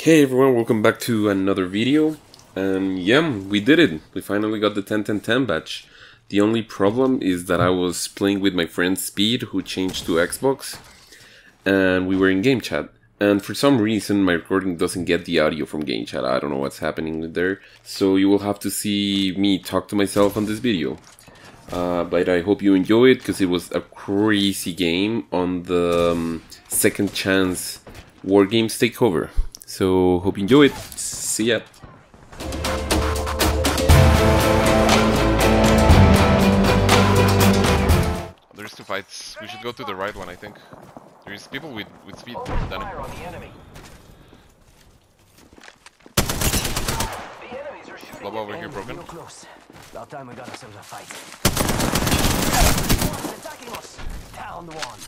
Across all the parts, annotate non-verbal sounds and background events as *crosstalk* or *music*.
Hey everyone, welcome back to another video. And yeah, we did it. We finally got the 10-10-10 badge. The only problem is that I was playing with my friend Speed, who changed to Xbox, and we were in game chat. And for some reason, my recording doesn't get the audio from game chat. I don't know what's happening there. So you will have to see me talk to myself on this video. Uh, but I hope you enjoy it because it was a crazy game on the um, second chance War Games takeover. So hope you enjoy it. See ya. There's two fights. We should go to the right one, I think. There's people with, with speed. Open Danny. fire on the enemy. The enemies are shooting Lob at over here broken. Close. About time we got ourselves a fight. Attacking us. Down one.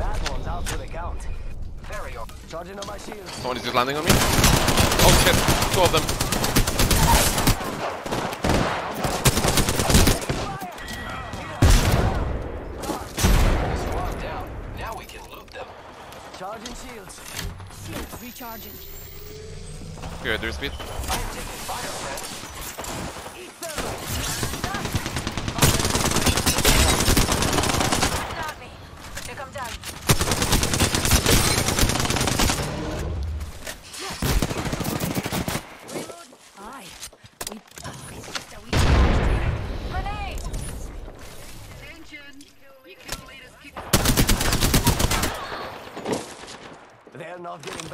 That one's out for the count. Very open. Charging on my shield. Someone is just landing on me. Oh shit, two of them. Squad down. Now we can loot them. Charging shields. Shields recharging. Here, there's speed. I am taking fire, friends. Got me. Here come down. Aye. We. So we Grenade! They're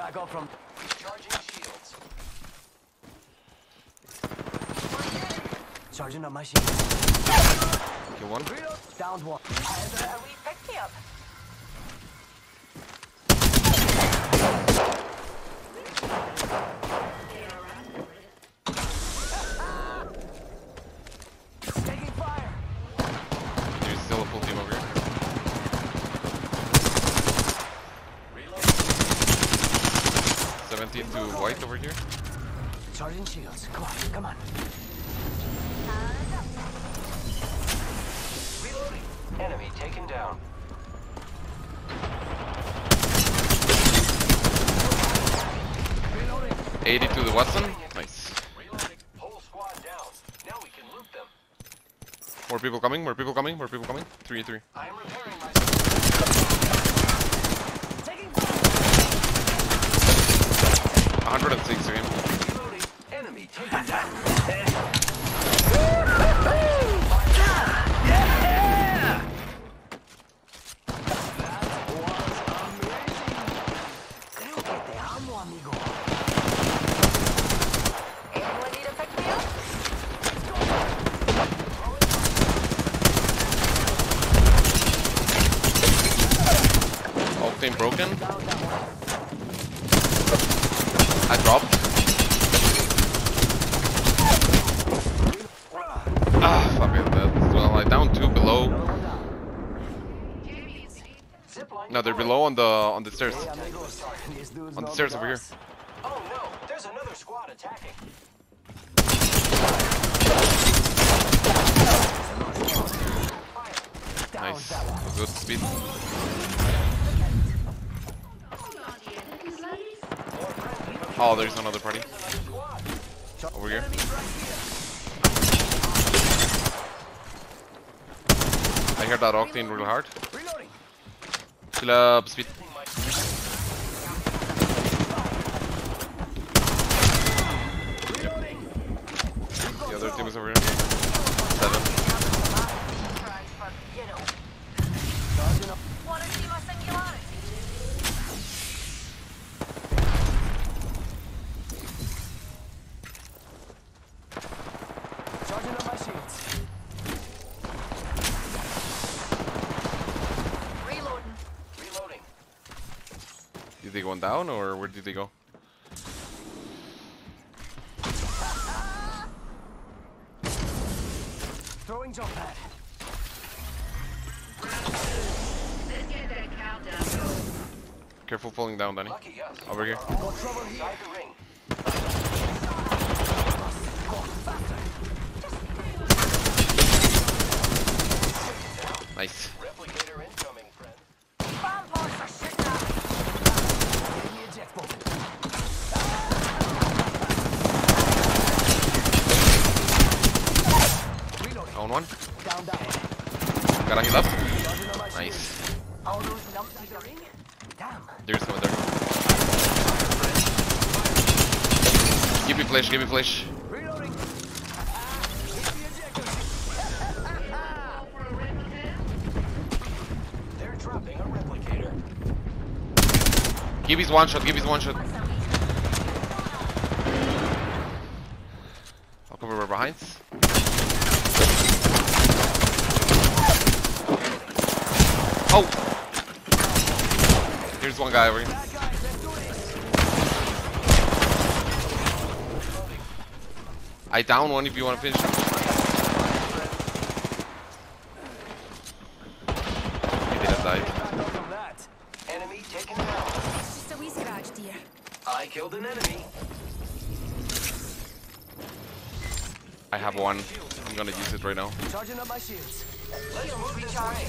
not getting back up from. Charging shields. Charging on my shield. Kill one. Down one. Uh, we picked me up. Taking fire. There's still a full team over here. Seventeen to white over here. Charging shields. Come on, come on. Reloading. Enemy taken down. 80 to the Watson. Nice. Whole squad down. Now we can loot them. More people coming, more people coming, more people coming. 3 3. I am repairing myself. Taking 106 eh? again. Reloading. Enemy taken down. A pick me up? Octane broken. I dropped. Ah, fuck it. That's, well, I down two below. No, they're below on the on the stairs. On the stairs over here. Oh no, there's another squad attacking. Nice. that. Good speed. Oh, there's another party. Over here. I heard that Octane real hard. Reloading. Up speed. Reloading. The other team is over here. Seven. Surprise, but you know. Charging up. Wanna see my singularity? Charging up my shields. Reloading. Reloading. Did they go down or where did they go? Throwing jump pad. Careful falling down, Danny. Over here. Got trouble. Inside the ring. Nice. Replicator incoming, friend. Bomb pods are shit now. Gotta heal up. Charging on my shields. Nice. All those numpties are ring. Damn. There's someone there. Give me flash, give me flash. Reloading. Hit the ejector seat. They're dropping a replicator. Give his one shot, give his one shot. I'll cover we're behind. Oh! Here's one guy over here. Bad guys, let's do this. I down one if you want to finish. him. He did have died. Back up from that. Enemy taken down. Just a wee scratch, dear. I killed an enemy. I have one. I'm gonna use it right now. Charging up my shields. Let's move this way.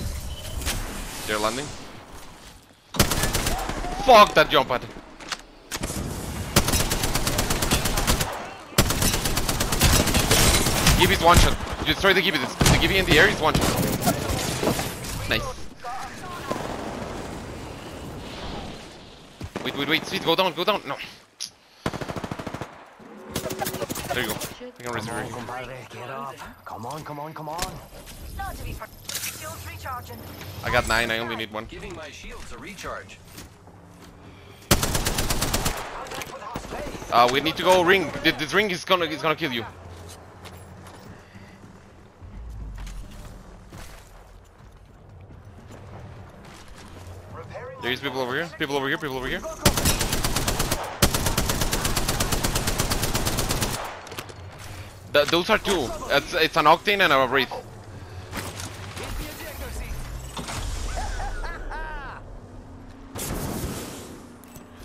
They're landing. Fuck that jump pad. Gibby's one shot. Destroy the Gibby. The Gibby in the air is one shot. Nice. Wait, wait, wait. Sweet, go down, go down. No. There you go. I can reserve on, here. compadre. Come on, come on, come on. Not to be for shields recharging. I got nine. I only need one. Giving my shields a recharge. Uh, we need to go ring. Th- This ring is gonna is gonna kill you. There's people over here. People over here. People over here. Th those are two. It's it's an octane and a wraith.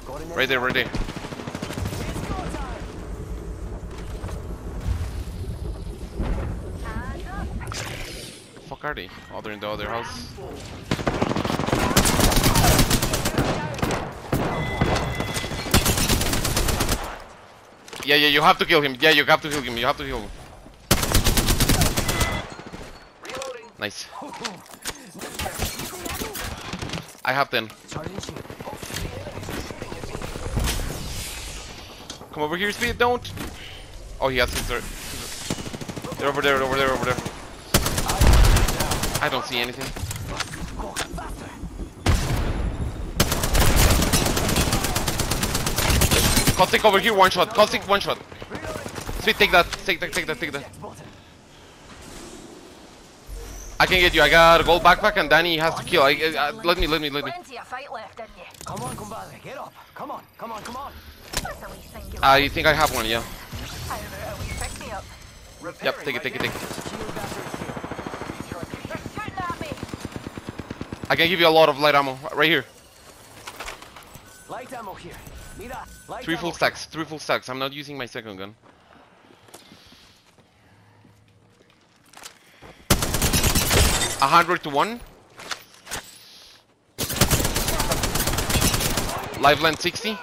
The Right there, right there. It's go time. And up. Fuck are they? Oh, they're in the other house. Yeah, yeah, you have to kill him. Yeah, you have to kill him. You have to kill him. Nice. I have 10. Come over here, speed. Don't. Oh, he has his. They're they're over there, over there, over there. I don't see anything. Go faster. Caustic over here, one shot. Caustic, one shot. Sweet, take that. Take that, take that, take that. I can get you. I got a gold backpack and Danny has to kill. I, uh, let me, let me, let me. Plenty of fight left, didn't you? Come on, compadre, get up. Come on, come on, come on. That's a. I think I have one, yeah. How about a wee pick me up? Yep, take it, take it, take it. Shield batteries here. They're shooting at me. I can give you a lot of light ammo right here. Light ammo here. Mira, light Three full stacks, three full stacks. I'm not using my second gun. A hundred to one. Live land 60.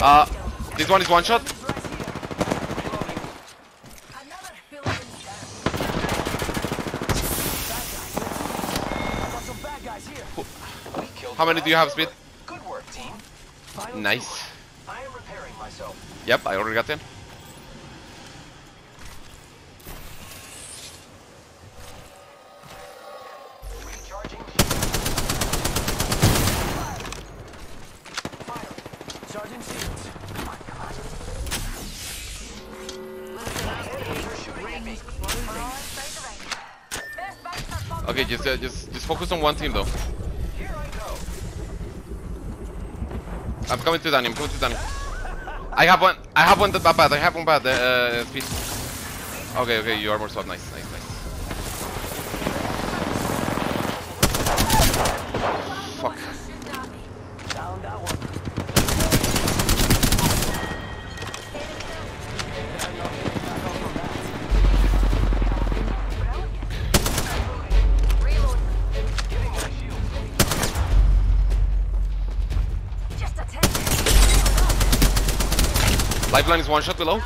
Uh, this one is one shot. How many do you have, Speed? Good work, team. Final Nice. I am repairing myself. Yep, I already got 10. Recharging. Charging shields. Come on, come on. Enemies are shooting at me. We're all inside the ring. Best bets are bumped. Okay, just uh, just just focus on one team though. Here I go. I'm coming to Danny. I'm coming to Danny. I have one. I have one that bad. I have one bad. Uh, speed. Okay, okay. You armor swap. Nice, Lifeline is one shot below.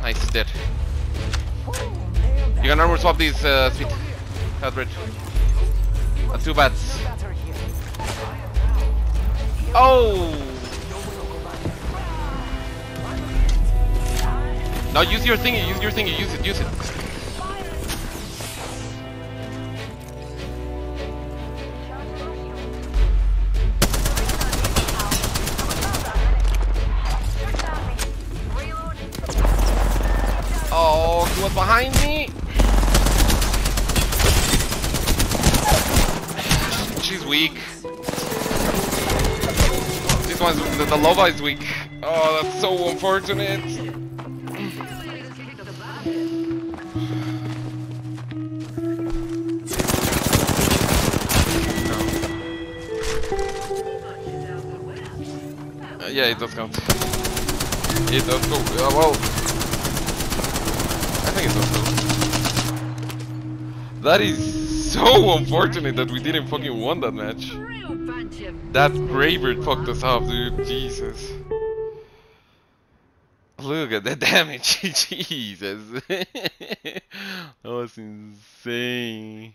Nice, dead. You can armor swap these, uh, sweet. Hadrid. Uh, two bats. Oh! Now use your thingy, use your thingy, use it, use it. One's the, the Loba is weak. Oh, that's so unfortunate. Uh, yeah, it does count. It does go. Uh, well, I think it does count. That is so unfortunate that we didn't fucking won that match. That Graveyard fucked us up, dude. Jesus. Look at that damage. *laughs* Jesus. *laughs* that was insane.